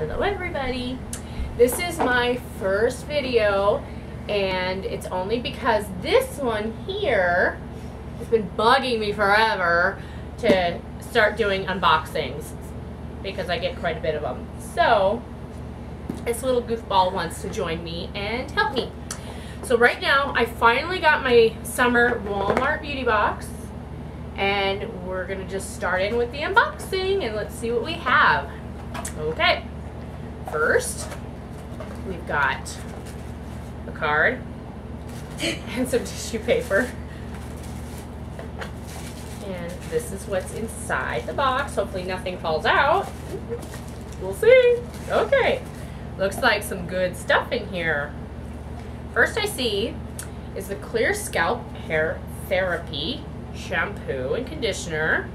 Hello everybody. This is my first video and it's only because this one here has been bugging me forever to start doing unboxings because I get quite a bit of them. So this little goofball wants to join me and help me. So right now I finally got my summer Walmart beauty box and we're gonna just start in with the unboxing and let's see what we have. Okay first, we've got a card and some tissue paper. And this is what's inside the box. Hopefully nothing falls out. We'll see. Okay. Looks like some good stuff in here. First I see is the Clear Scalp Hair Therapy Shampoo and Conditioner.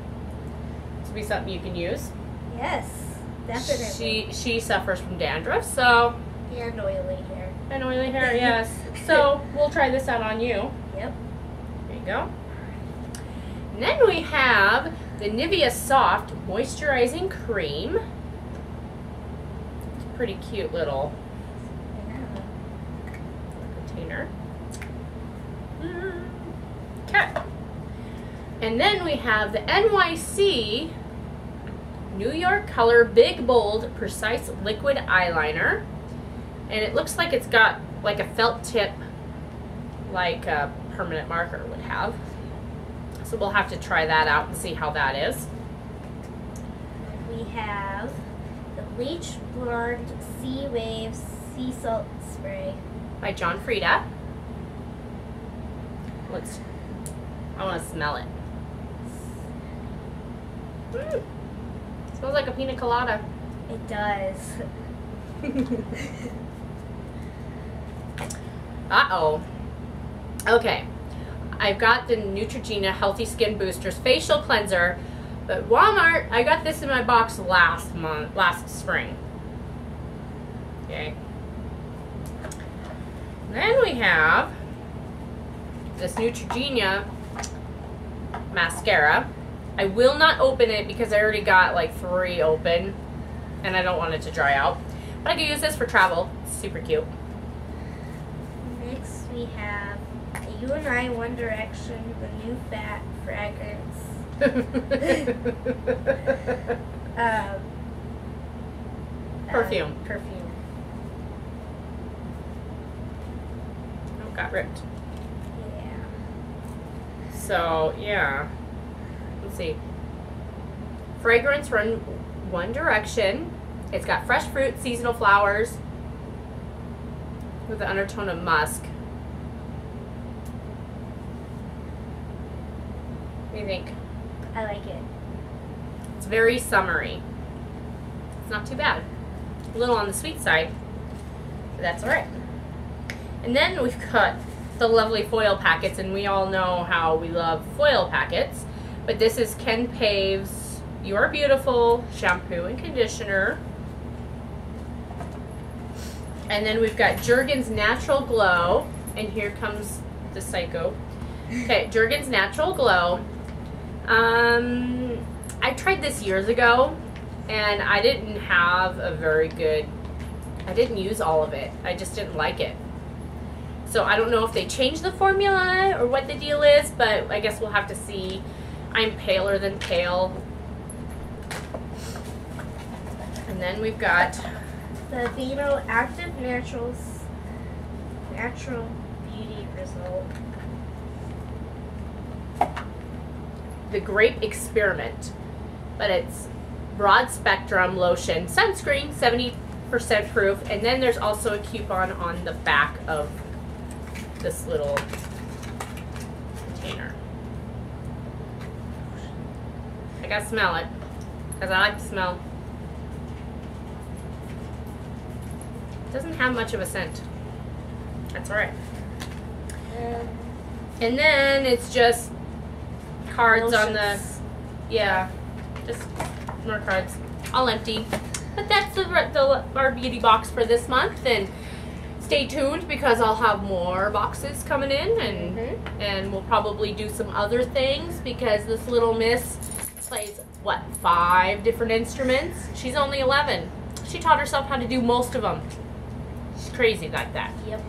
This will be something you can use. Yes. Definitely. She she suffers from dandruff, so and oily hair. And oily hair, yes. so we'll try this out on you. Yep. There you go. And then we have the Nivea Soft Moisturizing Cream. It's a pretty cute little container. Mm-hmm. Okay. And then we have the NYC New York Color Big Bold Precise Liquid Eyeliner. And it looks like it's got like a felt tip like a permanent marker would have. So we'll have to try that out and see how that is. We have the Bleach Blonde Sea Waves Sea Salt Spray. By John Frieda. Let's, I want to smell it. Mm. Smells like a pina colada. It does. Uh-oh. Okay. I've got the Neutrogena Healthy Skin Boosters Facial Cleanser. But Walmart, I got this in my box last month, last spring. Okay. Then we have this Neutrogena mascara. I will not open it because I already got like three open and I don't want it to dry out. But I can use this for travel. It's super cute. Next we have You and I One Direction, the new fat fragrance. um, perfume. Uh, perfume. Oh, got ripped. Yeah. So, yeah let's see. Fragrance run One Direction. It's got fresh fruit, seasonal flowers with an undertone of musk. What do you think? I like it. It's very summery. It's not too bad. A little on the sweet side, but that's alright. And then we've got the lovely foil packets, and we all know how we love foil packets. But this is Ken Paves You Are Beautiful shampoo and conditioner. And then we've got Jergens Natural Glow. And here comes the Psycho. Okay, Jergens Natural Glow. Um, I tried this years ago and I didn't have a very good, I didn't use all of it. I just didn't like it. So I don't know if they changed the formula or what the deal is, but I guess we'll have to see I'm paler than pale. And then we've got the Aveeno Active Naturals Natural Beauty Result. The Grape Experiment. But it's broad spectrum lotion, sunscreen, 70% proof, and then there's also a coupon on the back of this little container. I gotta smell it. Because I like to smell. It doesn't have much of a scent. That's alright. and then it's just cards on the... Yeah. Just more cards. All empty. But that's the, the our beauty box for this month. And stay tuned because I'll have more boxes coming in and mm -hmm. and we'll probably do some other things because this little miss plays, what, five different instruments? She's only 11. She taught herself how to do most of them. She's crazy like that. Yep.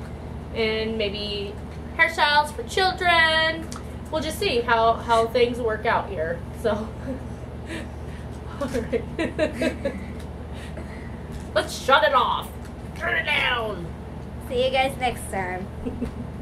And maybe hairstyles for children. We'll just see how, how things work out here. So, all right. Let's shut it off. Turn it down. See you guys next time.